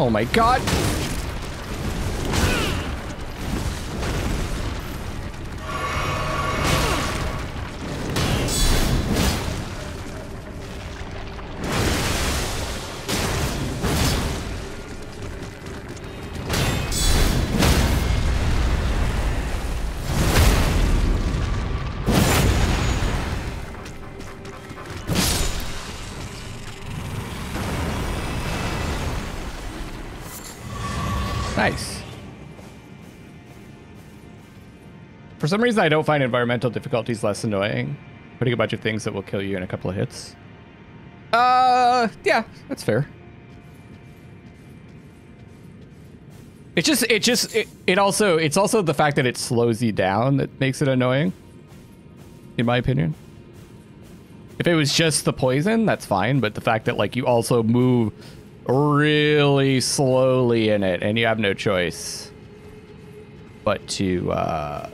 Oh my god. Some reason, I don't find environmental difficulties less annoying. Putting a bunch of things that will kill you in a couple of hits. Uh, yeah, that's fair. It just, it just, it, it also, it's also the fact that it slows you down that makes it annoying. In my opinion. If it was just the poison, that's fine. But the fact that like you also move really slowly in it and you have no choice but to uh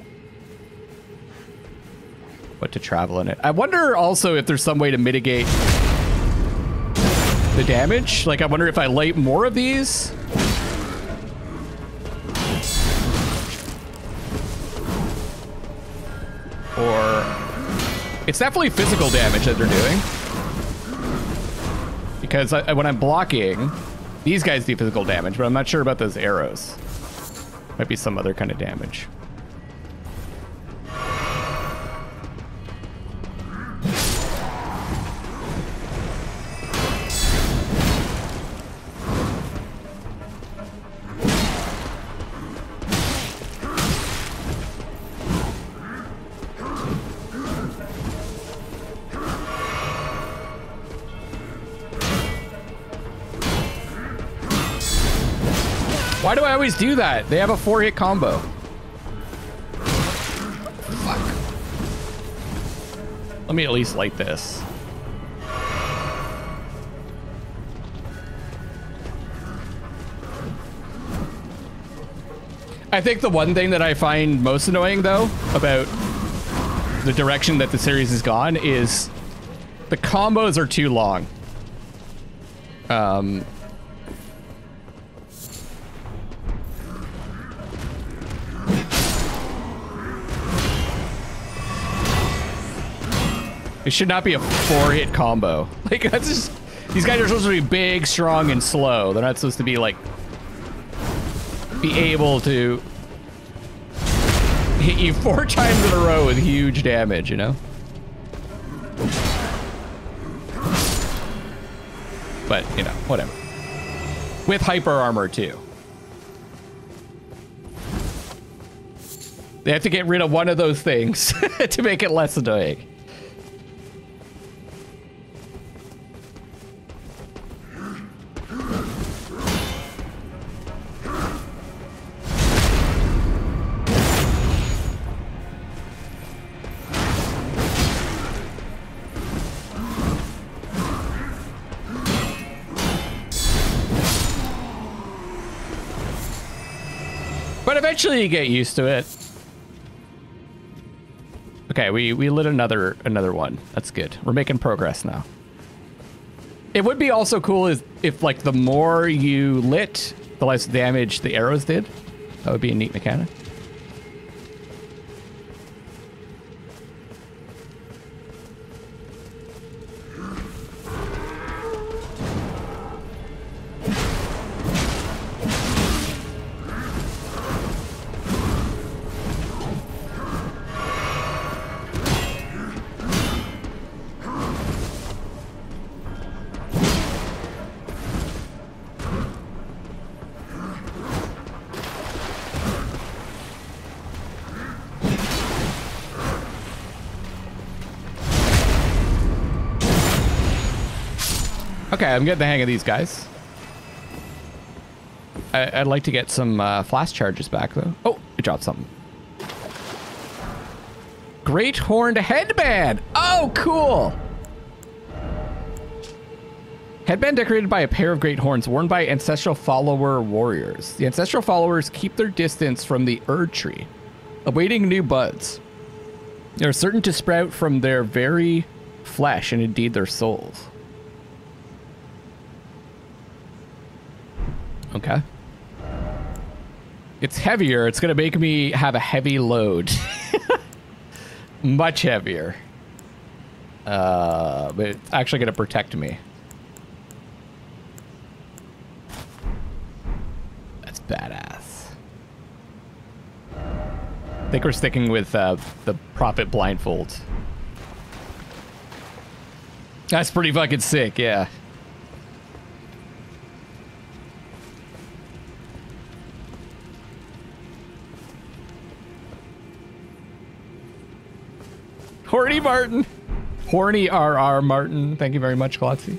but to travel in it. I wonder also if there's some way to mitigate the damage. Like I wonder if I light more of these. Or it's definitely physical damage that they're doing. Because I, when I'm blocking, these guys do physical damage, but I'm not sure about those arrows. Might be some other kind of damage. Why do I always do that? They have a four hit combo. Fuck. Let me at least light this. I think the one thing that I find most annoying, though, about the direction that the series has gone is the combos are too long. Um, It should not be a four-hit combo. Like, that's just... These guys are supposed to be big, strong, and slow. They're not supposed to be, like... Be able to... Hit you four times in a row with huge damage, you know? But, you know, whatever. With hyper armor, too. They have to get rid of one of those things to make it less annoying. Eventually you get used to it. Okay, we, we lit another another one. That's good. We're making progress now. It would be also cool is if like the more you lit, the less damage the arrows did. That would be a neat mechanic. Okay, I'm getting the hang of these guys. I, would like to get some uh, flash charges back, though. Oh, I dropped something. Great horned headband. Oh, cool. Headband decorated by a pair of great horns worn by ancestral follower warriors. The ancestral followers keep their distance from the Erd tree, awaiting new buds. They are certain to sprout from their very flesh and indeed their souls. Okay. It's heavier. It's going to make me have a heavy load. Much heavier. Uh, but it's actually going to protect me. That's badass. I think we're sticking with uh, the Prophet blindfold. That's pretty fucking sick, yeah. Horny Martin. Horny RR Martin. Thank you very much, Glotsy.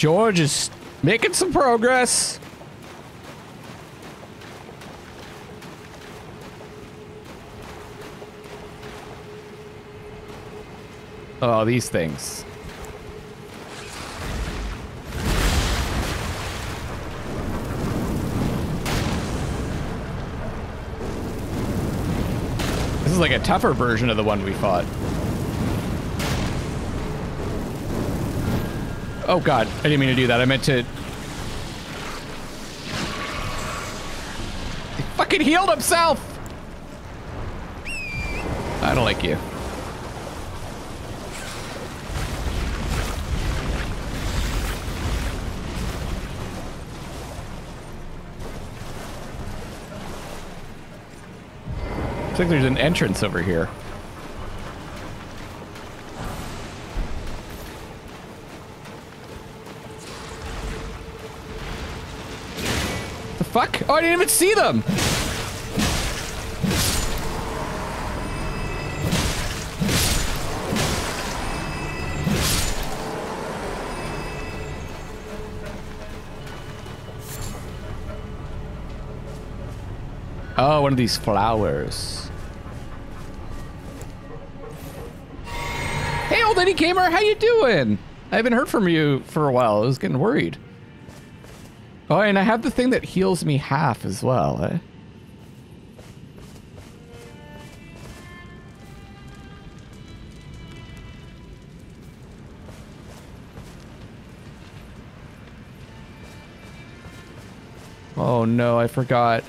George is making some progress. Oh, these things. This is like a tougher version of the one we fought. Oh god, I didn't mean to do that. I meant to... He fucking healed himself! I don't like you. Looks like there's an entrance over here. Fuck? Oh, I didn't even see them! Oh, one of these flowers. Hey, old Eddie Gamer, how you doing? I haven't heard from you for a while. I was getting worried. Oh, and I have the thing that heals me half as well, eh? Oh no, I forgot.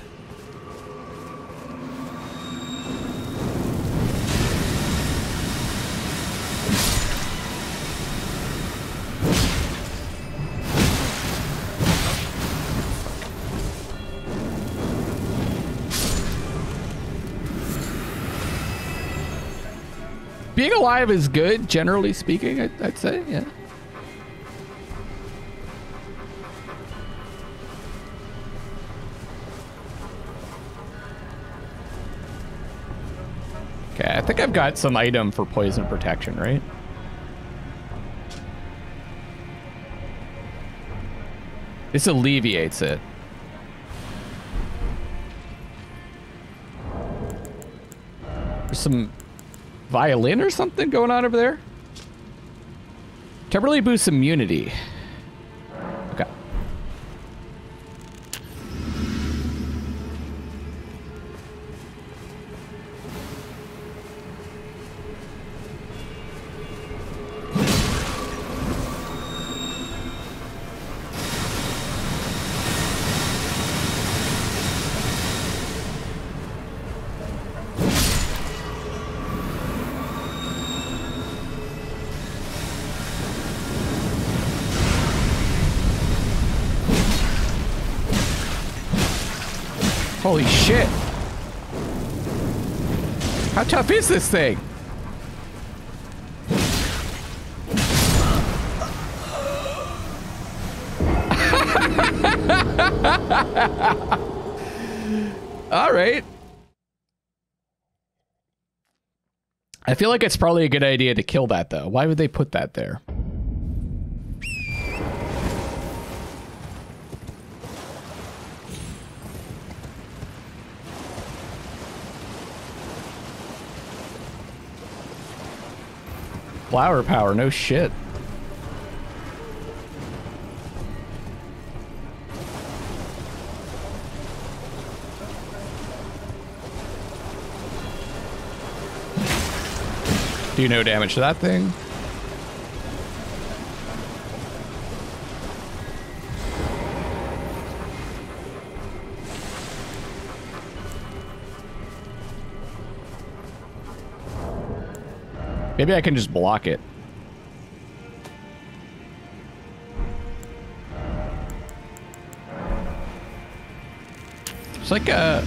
Being alive is good, generally speaking, I'd, I'd say, yeah. Okay, I think I've got some item for poison protection, right? This alleviates it. There's some violin or something going on over there? Temporarily boosts immunity. Holy shit. How tough is this thing? All right. I feel like it's probably a good idea to kill that though. Why would they put that there? Flower power, no shit. Do no damage to that thing. Maybe I can just block it. It's like a...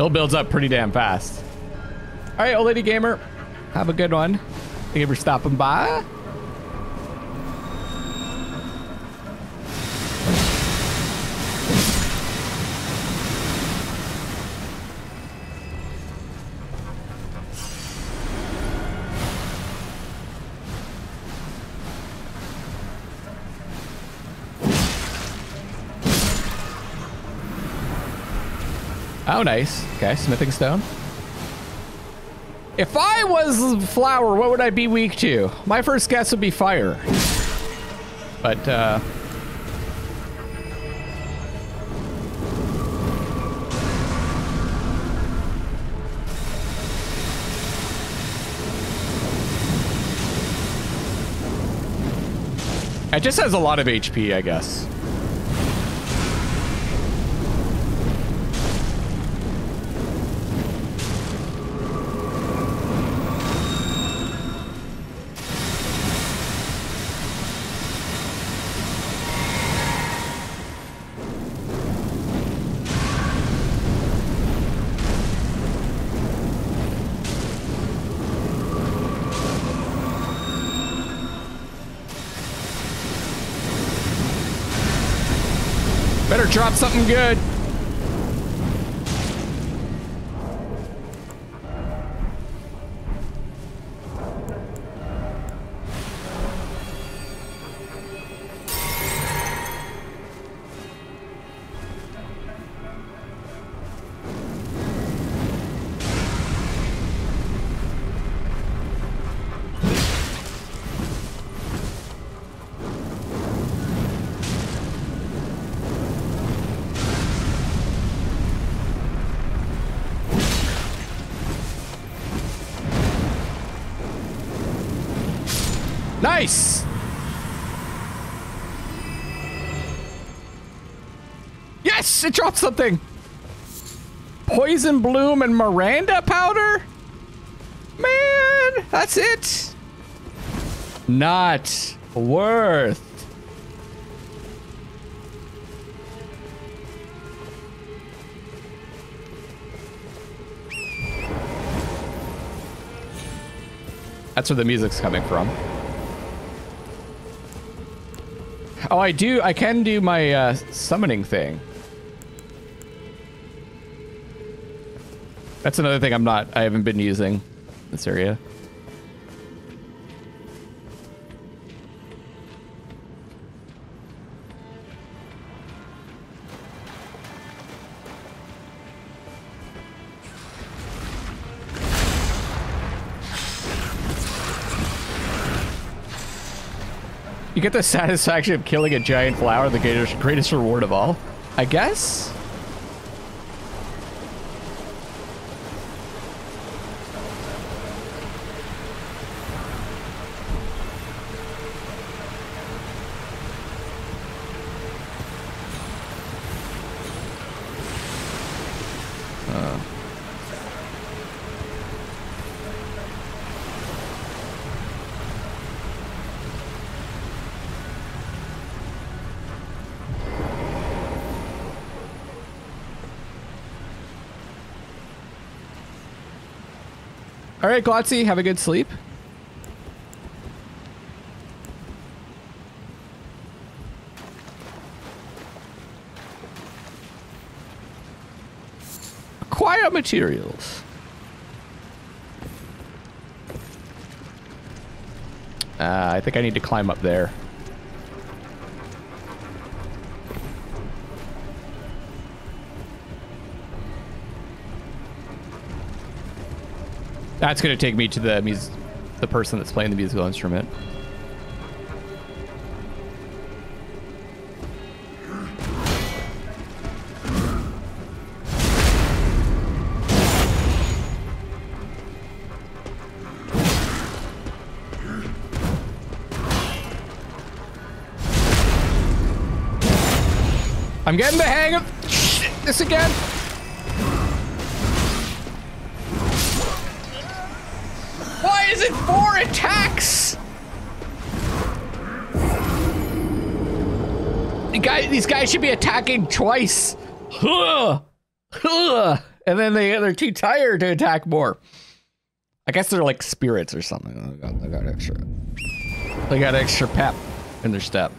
Still builds up pretty damn fast. All right, old lady gamer, have a good one. Thank you for stopping by. Oh, nice. Okay, smithing stone. If I was flower, what would I be weak to? My first guess would be fire. But, uh... It just has a lot of HP, I guess. Drop something good. It dropped something! Poison Bloom and Miranda powder? Man, that's it! Not worth. That's where the music's coming from. Oh, I do. I can do my uh, summoning thing. That's another thing I'm not. I haven't been using this area. You get the satisfaction of killing a giant flower, the greatest, greatest reward of all. I guess? All right, Glotzy, have a good sleep. Acquire materials. Uh, I think I need to climb up there. That's gonna take me to the mus the person that's playing the musical instrument. I'm getting the hang of this again. Four attacks? The guy, these guys should be attacking twice. Huh. Huh. And then they, they're too tired to attack more. I guess they're like spirits or something. They got, they got extra. They got extra pep in their step.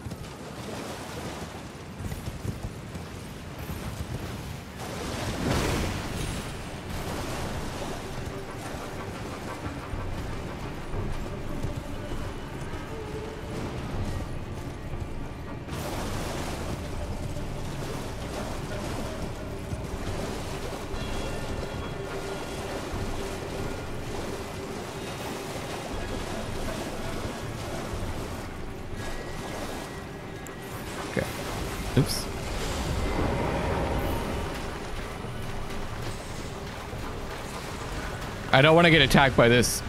I don't want to get attacked by this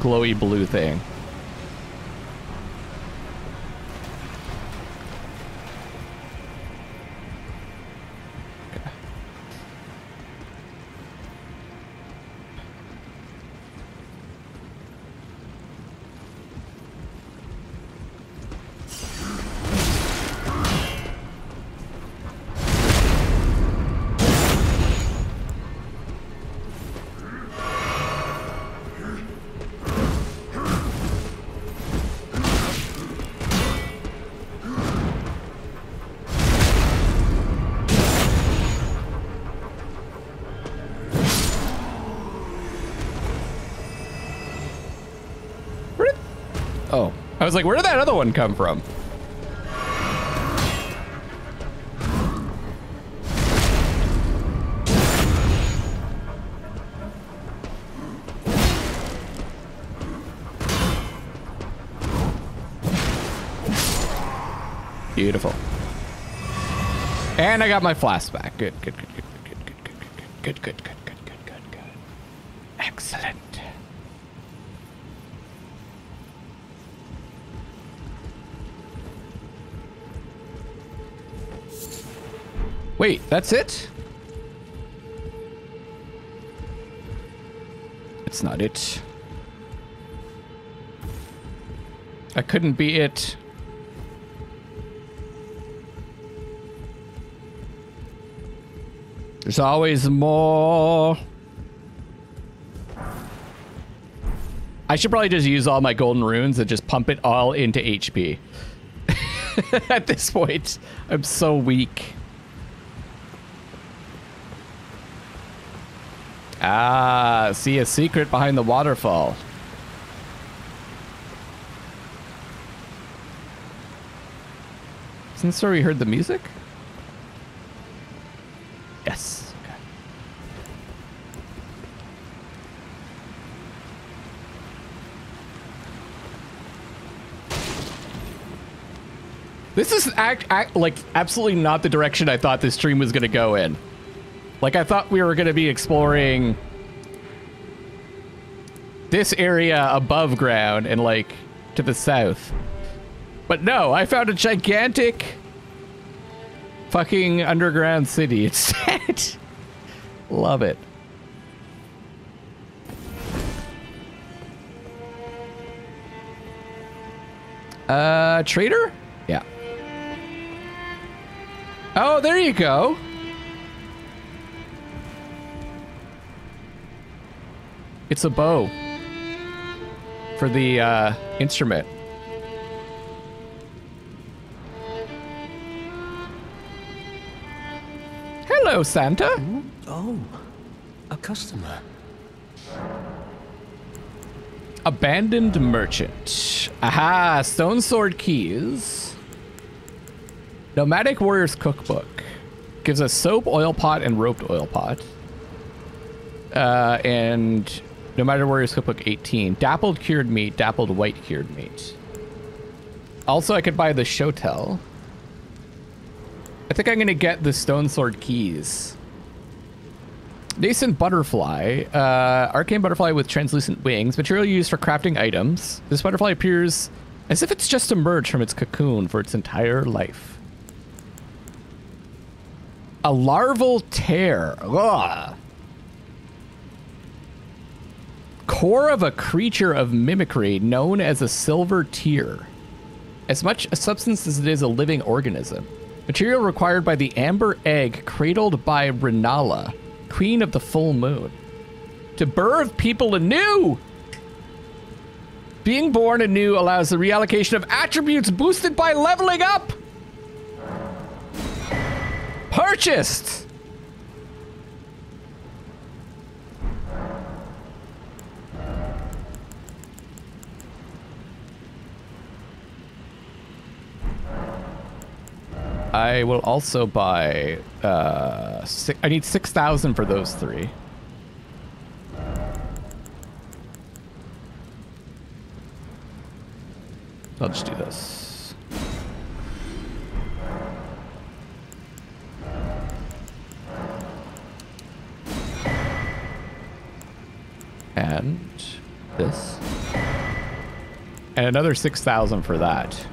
glowy blue thing. Was like, where did that other one come from? Beautiful. And I got my flask back. Good, good, good, good, good, good, good, good, good, good, good, Wait, that's it? It's not it. I couldn't be it. There's always more. I should probably just use all my golden runes and just pump it all into HP. At this point, I'm so weak. Ah, see a secret behind the waterfall. Isn't this where we heard the music? Yes. This is act, act like absolutely not the direction I thought this stream was going to go in. Like I thought we were going to be exploring this area above ground and like to the south. But no, I found a gigantic fucking underground city instead. Love it. Uh, trader? Yeah. Oh, there you go. It's a bow. for the uh, instrument. Hello, Santa. Oh, a customer. Abandoned merchant. Aha, stone sword keys. Nomadic warrior's cookbook. Gives us soap, oil pot, and roped oil pot. Uh, and Nomadic warrior's cookbook 18. Dappled cured meat, dappled white cured meat. Also, I could buy the shotel. I think I'm gonna get the stone sword keys. Nascent butterfly, uh, arcane butterfly with translucent wings, material used for crafting items. This butterfly appears as if it's just emerged from its cocoon for its entire life. A larval tear. Ugh. Core of a creature of mimicry known as a silver tear. As much a substance as it is a living organism. Material required by the amber egg cradled by Renala, queen of the full moon. To birth people anew! Being born anew allows the reallocation of attributes boosted by leveling up! Purchased! I will also buy, uh, six, I need 6,000 for those three. I'll just do this. And this. And another 6,000 for that.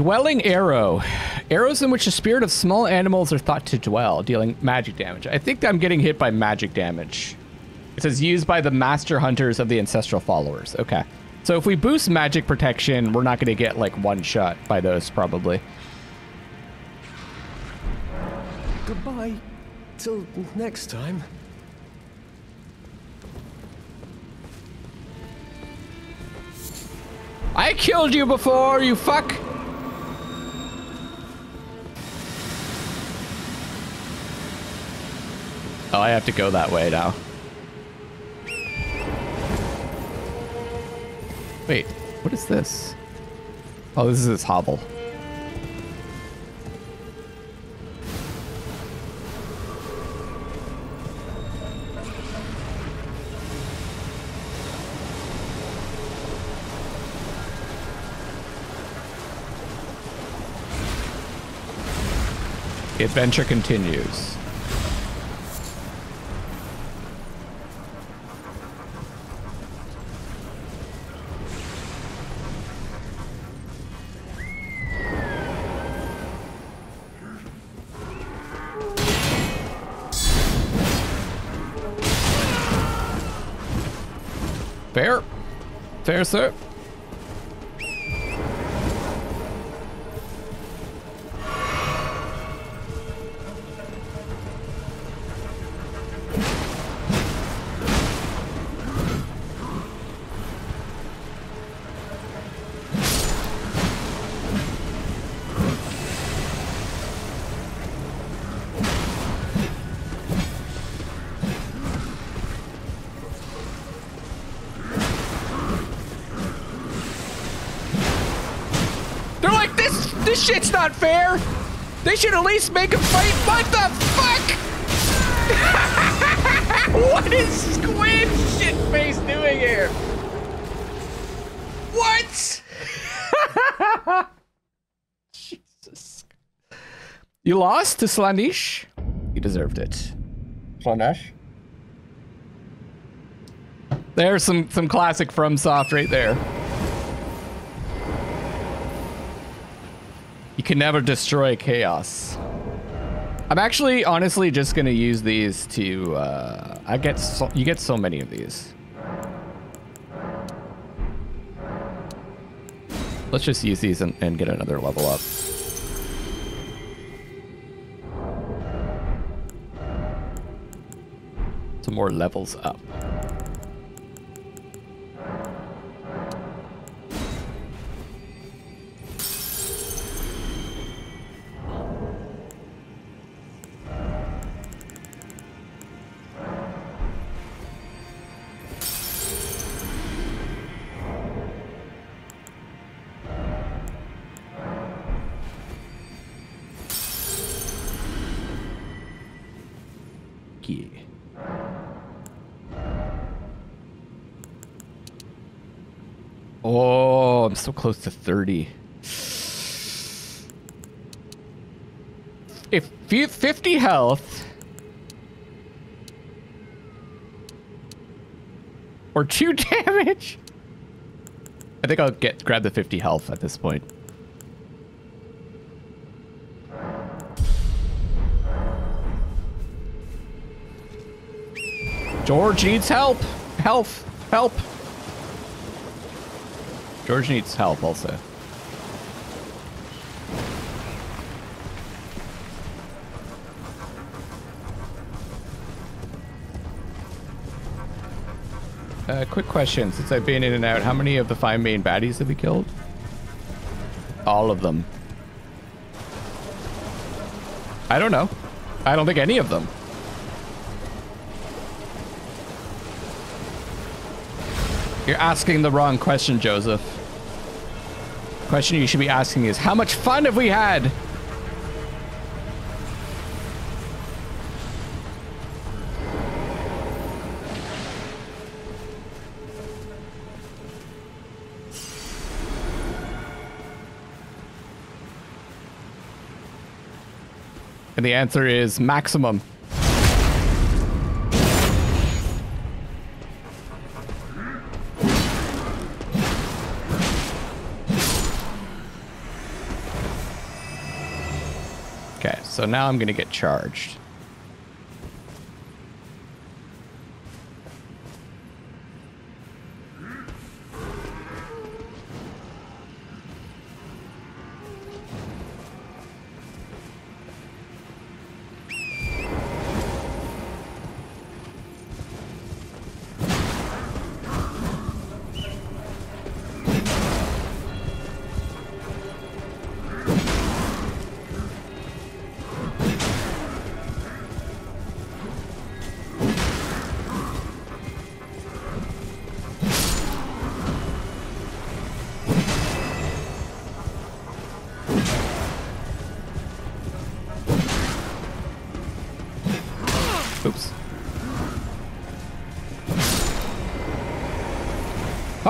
Dwelling arrow. Arrows in which the spirit of small animals are thought to dwell, dealing magic damage. I think I'm getting hit by magic damage. It says used by the master hunters of the ancestral followers. Okay. So if we boost magic protection, we're not going to get like one shot by those probably. Goodbye. Till next time. I killed you before, you fuck! Oh, I have to go that way now. Wait, what is this? Oh, this is his hovel. The adventure continues. Fair, sir. This this shit's not fair. They should at least make him fight. What the fuck? what is Squid Shitface doing here? What? Jesus. You lost to Slanish. You deserved it. Slanish? There's some some classic FromSoft right there. You can never destroy chaos. I'm actually honestly just gonna use these to uh, I get so, you get so many of these. Let's just use these and, and get another level up. Some more levels up. Close to 30. If 50 health or 2 damage. I think I'll get grab the 50 health at this point. George needs help. Help. Help. George needs help also. Uh, quick question. Since I've been in and out, how many of the five main baddies have we killed? All of them. I don't know. I don't think any of them. You're asking the wrong question, Joseph. Question you should be asking is, how much fun have we had? And the answer is maximum. Now I'm gonna get charged.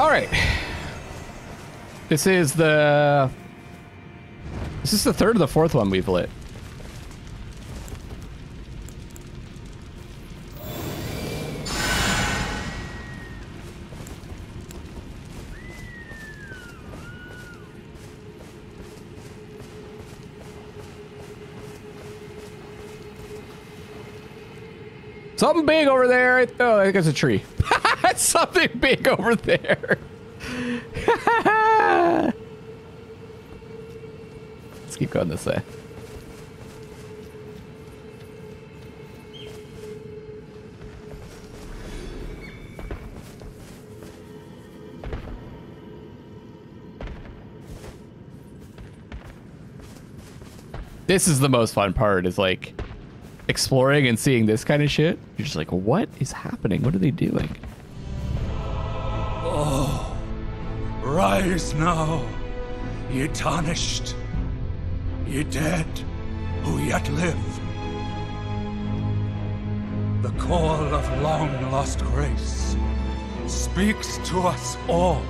All right. This is the. This is the third or the fourth one we've lit. Something big over there. Oh, I think it's a tree. Something big over there. Let's keep going this way. This is the most fun part is like exploring and seeing this kind of shit. You're just like, what is happening? What are they doing? Rise now, ye tarnished, ye dead who yet live. The call of long lost grace speaks to us all.